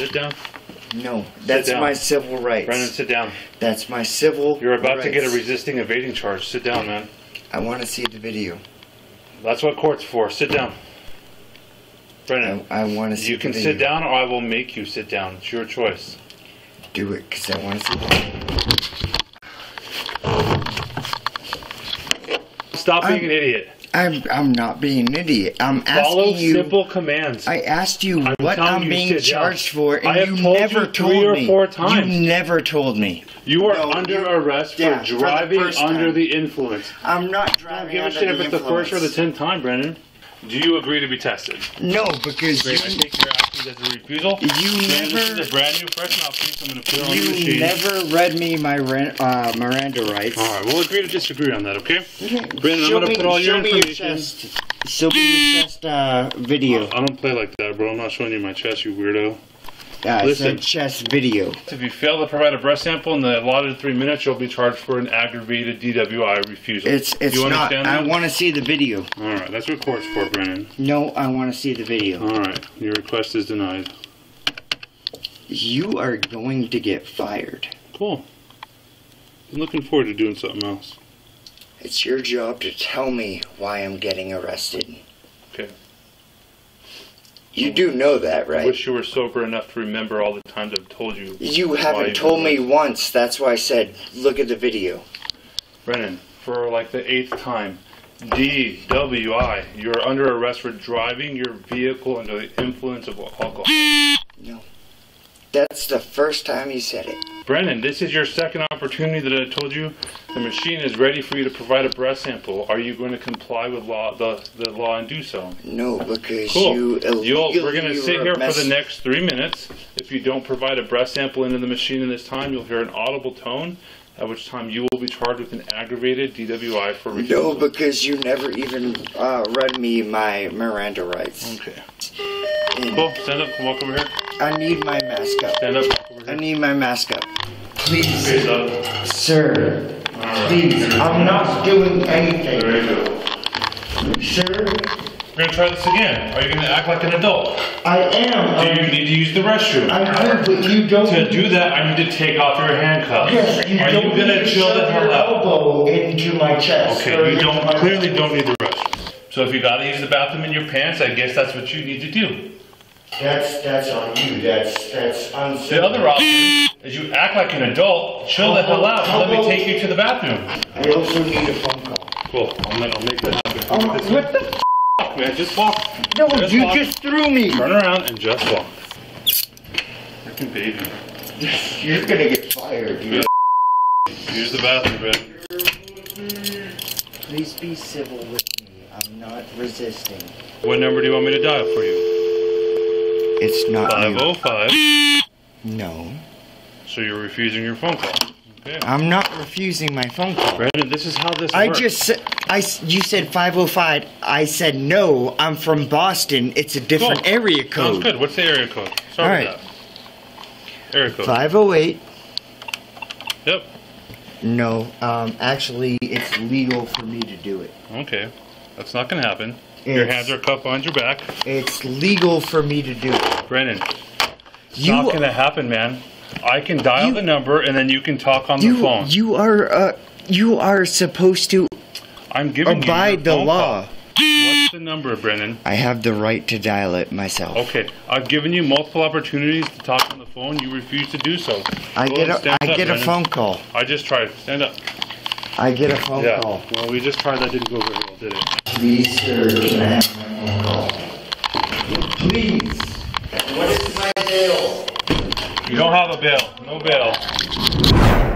Sit down. No, that's down. my civil rights. Brennan, sit down. That's my civil. You're about to get a resisting evading charge. Sit down, man. I want to see the video. That's what court's for. Sit down. Brennan, I, I want to see. you can sit down or I will make you sit down. It's your choice. Do it, cause I want to see. The Stop being I'm- an idiot. I'm I'm not being an idiot. I'm Follow asking you. simple commands. I asked you I'm what I'm you, being sit down. charged for, and I have you told never you told or me. four times. You never told me. you are No, under arrest for yeah, for the driving first under the influence. I'm not I don't driving give a shit if the it's the first or the tenth time, Brendan. Do you agree to be tested? No, because Great. I you, your as a refusal. You never- This is a brand new fresh mouthpiece. I'm going to put it on the you never read me my uh, Miranda rights. All right, we'll agree to disagree on that, okay? Brennan, I'm going to me- put all your show information. chest. Show me your chest uh, video. I don't play like that, bro. I'm not showing you my chest, you weirdo. Uh, listen. chest video. If you fail to provide a breast sample in the allotted three minutes, you'll be charged for an aggravated DWI refusal. It's it's you not. understand I want to see the video. All right, that's what court's for, Brennan. No, I want to see the video. All right, your request is denied. You are going to get fired. Cool. I'm looking forward to doing something else. It's your job to tell me why I'm getting arrested. Okay. You do know that, right? I wish you were sober enough to remember all the times I've told you. You haven't told me once. That's why I said, look at the video. Brennan, for like the eighth time, DWI, you're under arrest for driving your vehicle under the influence of alcohol. No. That's the first time you said it. Brennan, this is your second opportunity that I told you. The machine is ready for you to provide a breast sample. Are you going to comply with law, the, the law and do so? No, because Cool. you You'll, we're going to sit here for the next three minutes. If you don't provide a breast sample into the machine in this time, you'll hear an audible tone, at which time you will be charged with an aggravated DWI for No, because you never even uh, read me my Miranda rights. Okay. And Cool. Stand up. Walk over here. I need my mask up. Stand up. I need my mask up. Please, sir. All right. Please, I'm not doing anything. There you go. Sir, We're gonna try this again. Are you gonna act like an adult? I am. Do you need to use the restroom? I do, but you don't. To do that, I need to take off your handcuffs. Yes, you Are don't you gonna need to chill the shove hell your out? elbow into my chest. or Okay, you into don't my- clearly don't need the restroom. So if you gotta use the bathroom in your pants, I guess that's what you need to do. That's that's on you. That's that's The other option is you act like an adult, chill the hell out, and let me take you to the bathroom. I also need a phone call. Cool. I'll make, I'll make that happen. Oh, This what the? fuck, man, just walk. No, Just you walk. just threw me. Turn around and just walk. Freaking baby. You're gonna get fired. dude. Use the bathroom, man. Please be civil with me. I'm not resisting. What number do you want me to dial for you? It's not you. 505. No, So you're refusing your phone call. Okay. I'm not refusing my phone call. Brandon, this is how this I works. just said, I you said 505. I said no. I'm from Boston. It's a different Cool. area Sounds code. good. What's the area code? Start All that. Area code. 508. Yep. No, um, actually, it's legal for me to do it. Okay. That's not gonna happen. Your hands are cuffed behind your back. It's legal for me to do it. Brandon, it's You, not gonna happen, man. I can dial You- the number and then you can talk on you, the phone. you are, uh, you are supposed to I'm giving abide you the your phone law. call. What's the number, Brennan? I have the right to dial it myself. Okay, I've given you multiple opportunities to talk on the phone. You refuse to do so. I Go get and a, up, get a phone call. I just tried. Stand up. I get a phone yeah. call. Well, we just tried. That didn't go very well, did it? Please, sir, can I have my phone call? Please. What is my bail? You don't have a bill. No bill.